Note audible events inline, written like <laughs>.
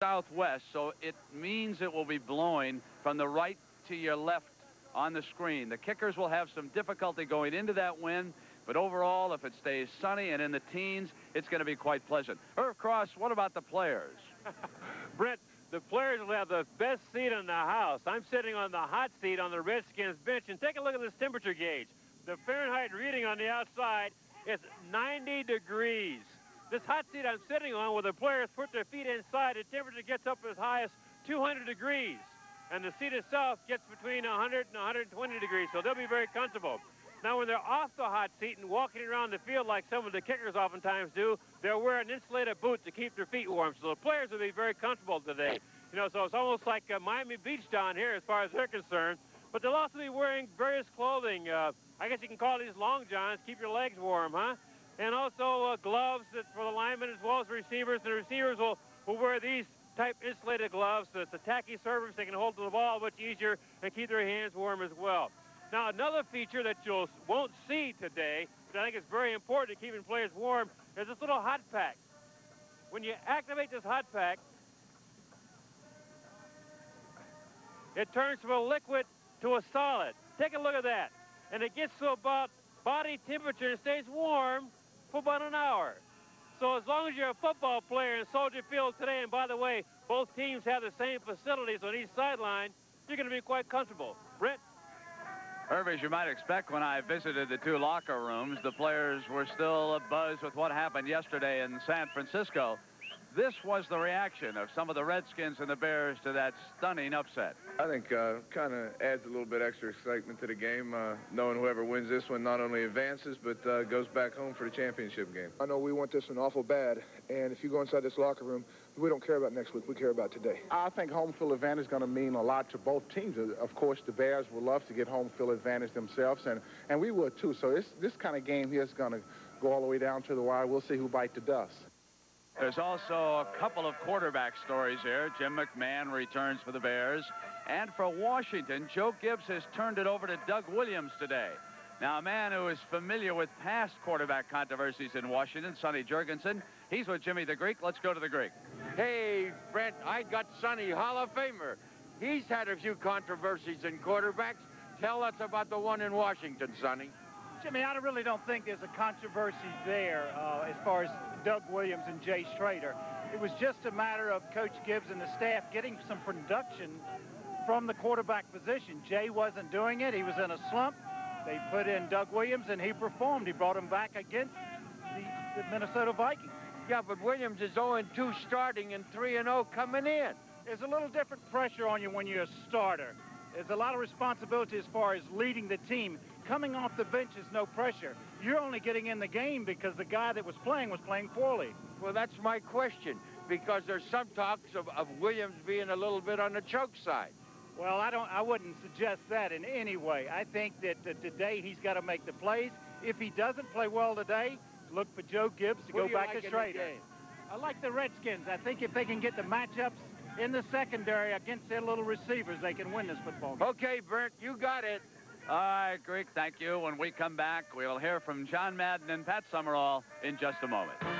southwest, so it means it will be blowing from the right to your left on the screen. The kickers will have some difficulty going into that wind, but overall, if it stays sunny and in the teens, it's going to be quite pleasant. Irv Cross, what about the players? <laughs> Brent, the players will have the best seat in the house. I'm sitting on the hot seat on the Redskins bench, and take a look at this temperature gauge. The Fahrenheit reading on the outside is 90 degrees. This hot seat I'm sitting on, where the players put their feet inside, the temperature gets up as high as 200 degrees. And the seat itself gets between 100 and 120 degrees, so they'll be very comfortable. Now, when they're off the hot seat and walking around the field like some of the kickers oftentimes do, they'll wear an insulated boot to keep their feet warm. So the players will be very comfortable today. You know, so it's almost like uh, Miami Beach down here as far as they're concerned. But they'll also be wearing various clothing. Uh, I guess you can call these long johns, keep your legs warm, huh? And also uh, gloves for the linemen as well as the receivers. The receivers will, will wear these type insulated gloves so it's a tacky surface. They can hold to the ball much easier and keep their hands warm as well. Now, another feature that you won't see today, but I think it's very important to keeping players warm, is this little hot pack. When you activate this hot pack, it turns from a liquid to a solid. Take a look at that. And it gets to about body temperature and stays warm for about an hour. So as long as you're a football player in Soldier Field today, and by the way, both teams have the same facilities on each sideline, you're going to be quite comfortable. Brent? Irv, as you might expect, when I visited the two locker rooms, the players were still abuzz with what happened yesterday in San Francisco. This was the reaction of some of the Redskins and the Bears to that stunning upset. I think uh, kind of adds a little bit extra excitement to the game, uh, knowing whoever wins this one not only advances, but uh, goes back home for the championship game. I know we want this one awful bad, and if you go inside this locker room, we don't care about next week. We care about today. I think home field advantage is going to mean a lot to both teams. Of course, the Bears would love to get home field advantage themselves, and, and we would too. So this kind of game here is going to go all the way down to the wire. We'll see who bite the dust. There's also a couple of quarterback stories here. Jim McMahon returns for the Bears. And for Washington, Joe Gibbs has turned it over to Doug Williams today. Now, a man who is familiar with past quarterback controversies in Washington, Sonny Jurgensen. He's with Jimmy the Greek. Let's go to the Greek. Hey, Brent, I got Sonny, Hall of Famer. He's had a few controversies in quarterbacks. Tell us about the one in Washington, Sonny. Jimmy, I really don't think there's a controversy there uh, as far as Doug Williams and Jay Schroeder. It was just a matter of Coach Gibbs and the staff getting some production from the quarterback position. Jay wasn't doing it. He was in a slump. They put in Doug Williams, and he performed. He brought him back against the, the Minnesota Vikings. Yeah, but Williams is 0-2 starting and 3-0 coming in. There's a little different pressure on you when you're a starter. There's a lot of responsibility as far as leading the team. Coming off the bench is no pressure. You're only getting in the game because the guy that was playing was playing poorly. Well, that's my question, because there's some talks of, of Williams being a little bit on the choke side. Well, I don't. I wouldn't suggest that in any way. I think that uh, today he's got to make the plays. If he doesn't play well today, look for Joe Gibbs to go back like to Schroeder. I like the Redskins. I think if they can get the matchups in the secondary against their little receivers, they can win this football game. Okay, Brent, you got it. All right, Greek, thank you. When we come back, we'll hear from John Madden and Pat Summerall in just a moment.